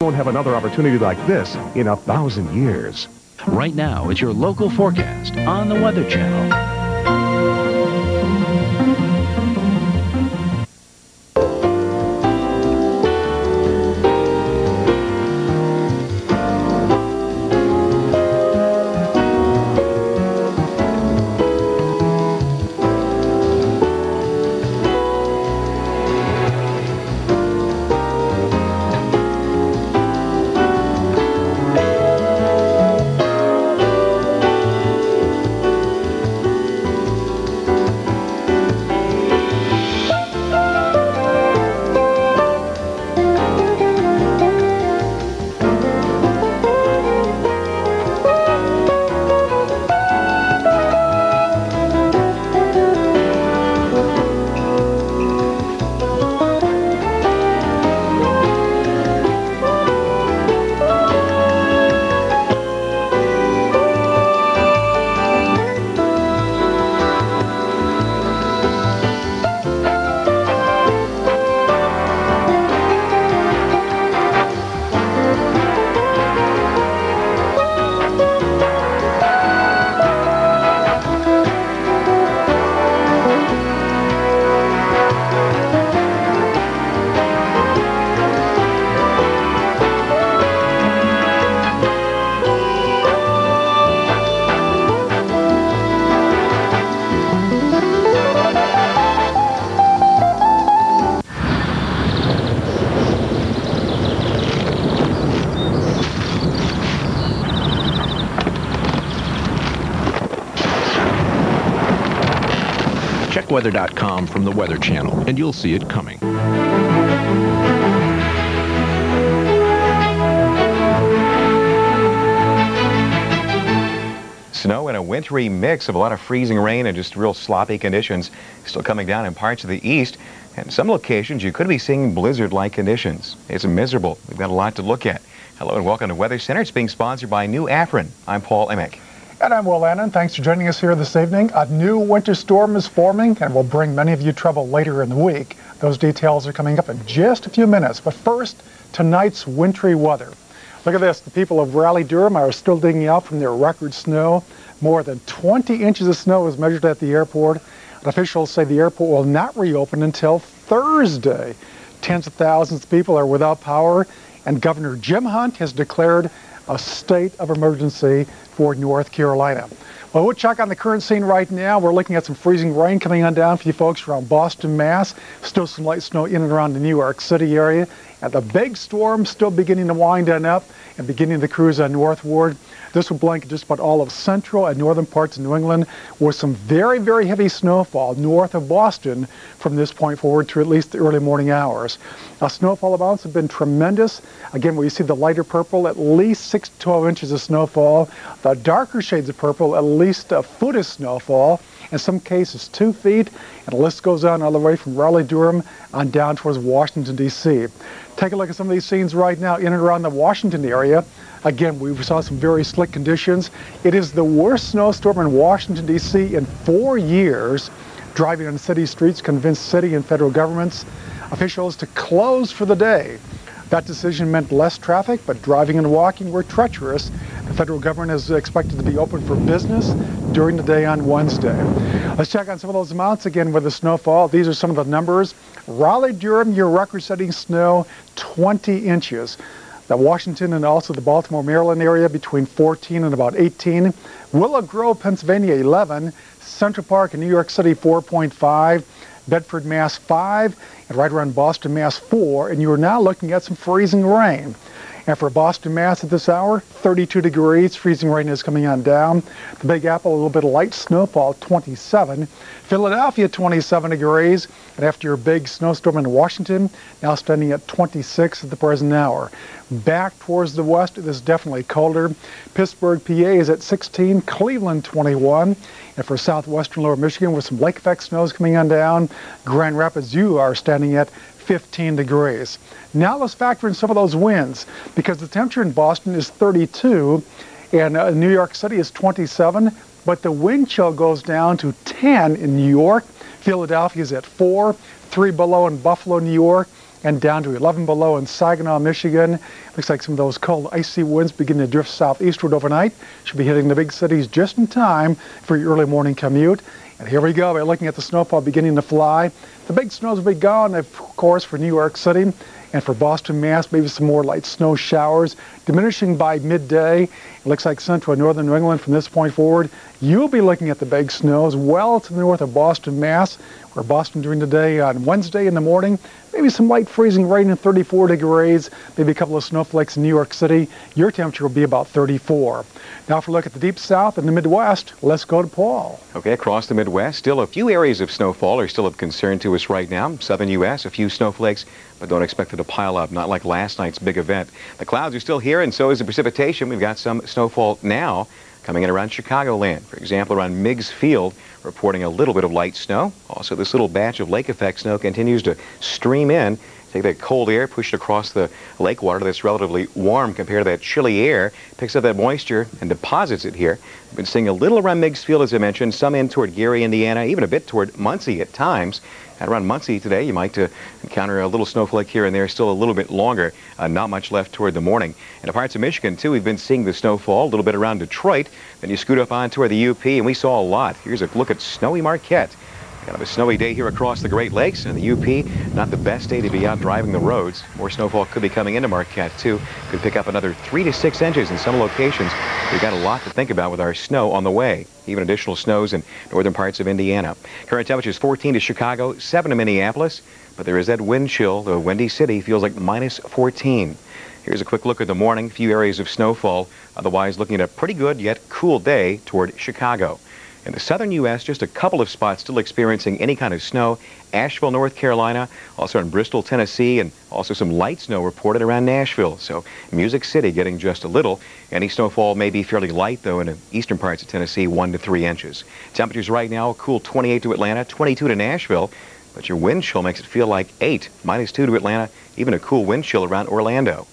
won't have another opportunity like this in a thousand years. Right now, it's your local forecast on the Weather Channel. weather.com from the Weather Channel, and you'll see it coming. Snow and a wintry mix of a lot of freezing rain and just real sloppy conditions still coming down in parts of the east. And some locations you could be seeing blizzard-like conditions. It's miserable. We've got a lot to look at. Hello and welcome to Weather Center. It's being sponsored by New Afrin. I'm Paul Emick. And I'm Will Lannon. Thanks for joining us here this evening. A new winter storm is forming and will bring many of you trouble later in the week. Those details are coming up in just a few minutes. But first, tonight's wintry weather. Look at this. The people of Raleigh, Durham are still digging out from their record snow. More than 20 inches of snow is measured at the airport. And officials say the airport will not reopen until Thursday. Tens of thousands of people are without power, and Governor Jim Hunt has declared a state of emergency for North Carolina. Well, we'll check on the current scene right now. We're looking at some freezing rain coming on down for you folks around Boston, Mass. Still some light snow in and around the New York City area. And the big storm still beginning to wind on up and beginning the cruise on northward. This will blanket just about all of central and northern parts of New England with some very, very heavy snowfall north of Boston from this point forward to at least the early morning hours. Now, snowfall amounts have been tremendous. Again, where you see the lighter purple, at least 6 to 12 inches of snowfall. The darker shades of purple, at least a foot of snowfall. In some cases, two feet. And the list goes on all the way from Raleigh-Durham on down towards Washington, D.C. Take a look at some of these scenes right now in and around the Washington area. Again, we saw some very slick conditions. It is the worst snowstorm in Washington, D.C. in four years. Driving on city streets convinced city and federal governments officials to close for the day. That decision meant less traffic, but driving and walking were treacherous. Federal government is expected to be open for business during the day on Wednesday. Let's check on some of those amounts again with the snowfall. These are some of the numbers. Raleigh-Durham, your record-setting snow, 20 inches the Washington and also the Baltimore, Maryland area between 14 and about 18. Willow Grove, Pennsylvania, 11. Central Park in New York City, 4.5. Bedford, Mass, 5. And right around Boston, Mass, 4. And you are now looking at some freezing rain. And for Boston, Mass at this hour, 32 degrees. Freezing rain is coming on down. The Big Apple, a little bit of light snowfall, 27. Philadelphia, 27 degrees. And after your big snowstorm in Washington, now standing at 26 at the present hour. Back towards the west, it is definitely colder. Pittsburgh, PA is at 16. Cleveland, 21. And for southwestern lower Michigan, with some lake effect snows coming on down, Grand Rapids, you are standing at 15 degrees. Now let's factor in some of those winds because the temperature in Boston is 32 and uh, New York City is 27, but the wind chill goes down to 10 in New York. Philadelphia is at 4, 3 below in Buffalo, New York, and down to 11 below in Saginaw, Michigan. Looks like some of those cold, icy winds beginning to drift southeastward overnight. Should be hitting the big cities just in time for your early morning commute. And here we go. We're looking at the snowfall beginning to fly. The big snows will be gone, of course, for New York City. And for Boston, Mass, maybe some more light snow showers, diminishing by midday. It looks like central and northern New England from this point forward. You'll be looking at the big snows well to the north of Boston, Mass, where Boston during the day on Wednesday in the morning maybe some light freezing rain in 34 degrees, maybe a couple of snowflakes in New York City. Your temperature will be about 34. Now for a look at the deep south and the Midwest, let's go to Paul. Okay, across the Midwest, still a few areas of snowfall are still of concern to us right now. Southern U.S., a few snowflakes, but don't expect it to pile up, not like last night's big event. The clouds are still here, and so is the precipitation. We've got some snowfall now coming in around Chicagoland. For example, around Meigs Field, reporting a little bit of light snow. Also, this little batch of lake effect snow continues to stream in. Take that cold air, push it across the lake water that's relatively warm compared to that chilly air, picks up that moisture and deposits it here. We've been seeing a little around Meigs Field, as I mentioned, some in toward Gary, Indiana, even a bit toward Muncie at times. And around Muncie today, you might uh, encounter a little snowflake here and there, still a little bit longer. Uh, not much left toward the morning. And parts of Michigan, too, we've been seeing the snowfall a little bit around Detroit. Then you scoot up on toward the UP, and we saw a lot. Here's a look at snowy Marquette. Kind of a snowy day here across the Great Lakes and the UP. Not the best day to be out driving the roads. More snowfall could be coming into Marquette, too. Could pick up another three to six inches in some locations. We've got a lot to think about with our snow on the way. Even additional snows in northern parts of Indiana. Current temperatures 14 to Chicago, 7 to Minneapolis. But there is that wind chill. The Windy City feels like minus 14. Here's a quick look at the morning. Few areas of snowfall. Otherwise, looking at a pretty good yet cool day toward Chicago. In the southern U.S., just a couple of spots still experiencing any kind of snow. Asheville, North Carolina, also in Bristol, Tennessee, and also some light snow reported around Nashville. So Music City getting just a little. Any snowfall may be fairly light, though, in the eastern parts of Tennessee, 1 to 3 inches. Temperatures right now, cool 28 to Atlanta, 22 to Nashville. But your wind chill makes it feel like 8, minus 2 to Atlanta, even a cool wind chill around Orlando.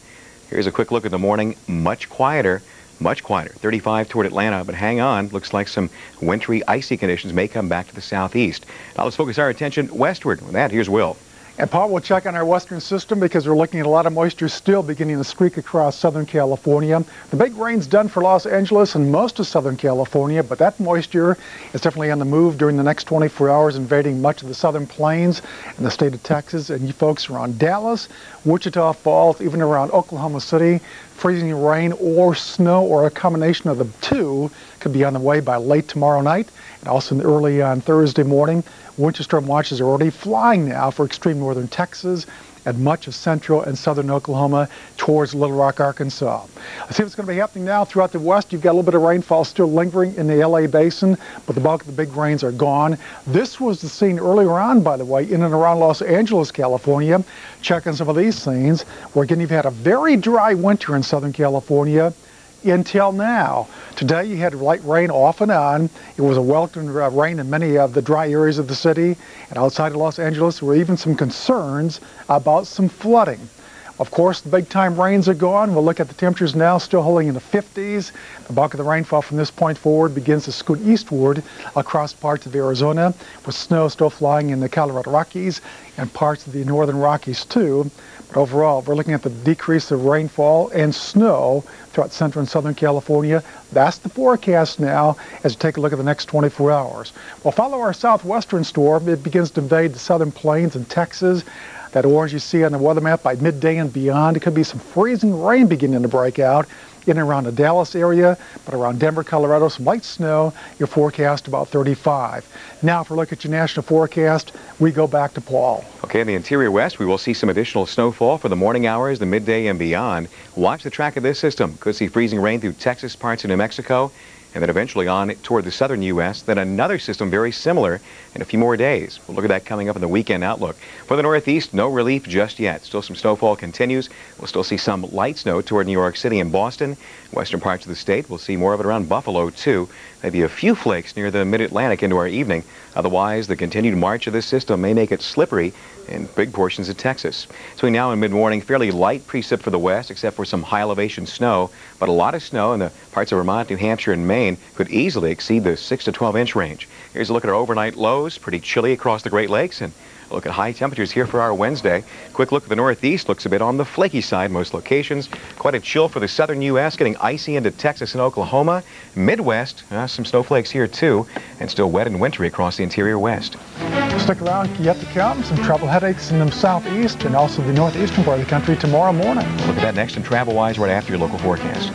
Here's a quick look at the morning, much quieter much quieter. 35 toward Atlanta, but hang on. Looks like some wintry, icy conditions may come back to the southeast. Now let's focus our attention westward. With that, here's Will. And Paul, we'll check on our western system because we're looking at a lot of moisture still beginning to streak across Southern California. The big rain's done for Los Angeles and most of Southern California, but that moisture is definitely on the move during the next 24 hours, invading much of the southern plains and the state of Texas. And you folks around Dallas, Wichita Falls, even around Oklahoma City, freezing rain or snow or a combination of the two could be on the way by late tomorrow night and also early on Thursday morning. Winter storm watches are already flying now for extreme northern Texas and much of central and southern Oklahoma towards Little Rock, Arkansas. Let's see what's going to be happening now throughout the west. You've got a little bit of rainfall still lingering in the LA basin, but the bulk of the big rains are gone. This was the scene earlier on, by the way, in and around Los Angeles, California. Checking some of these scenes. We're again, you've had a very dry winter in Southern California until now. Today you had light rain off and on. It was a welcome uh, rain in many of the dry areas of the city. And outside of Los Angeles there were even some concerns about some flooding. Of course, the big time rains are gone. We'll look at the temperatures now, still holding in the 50s. The bulk of the rainfall from this point forward begins to scoot eastward across parts of Arizona, with snow still flying in the Colorado Rockies and parts of the northern Rockies too. But overall, we're looking at the decrease of rainfall and snow throughout central and southern California. That's the forecast now as you take a look at the next 24 hours. We'll follow our southwestern storm. It begins to invade the southern plains and Texas. That orange you see on the weather map by midday and beyond, it could be some freezing rain beginning to break out in and around the Dallas area, but around Denver, Colorado, some light snow. Your forecast about 35. Now, if we look at your national forecast, we go back to Paul. Okay, in the interior west, we will see some additional snowfall for the morning hours, the midday, and beyond. Watch the track of this system. Could see freezing rain through Texas, parts of New Mexico, and then eventually on toward the southern U.S. Then another system very similar in a few more days. We'll look at that coming up in the weekend outlook. For the Northeast, no relief just yet. Still some snowfall continues. We'll still see some light snow toward New York City and Boston. Western parts of the state, we'll see more of it around Buffalo, too. Maybe a few flakes near the mid-Atlantic into our evening. Otherwise, the continued march of this system may make it slippery in big portions of Texas. Between now and mid-morning, fairly light precip for the west, except for some high elevation snow, but a lot of snow in the parts of Vermont, New Hampshire, and Maine could easily exceed the 6 to 12 inch range. Here's a look at our overnight lows. Pretty chilly across the Great Lakes and Look at high temperatures here for our Wednesday. Quick look at the northeast. Looks a bit on the flaky side most locations. Quite a chill for the southern U.S. Getting icy into Texas and Oklahoma. Midwest, uh, some snowflakes here too. And still wet and wintry across the interior west. Stick around, yet to come. Some travel headaches in the southeast and also the northeastern part of the country tomorrow morning. Look at that next and travel-wise right after your local forecast.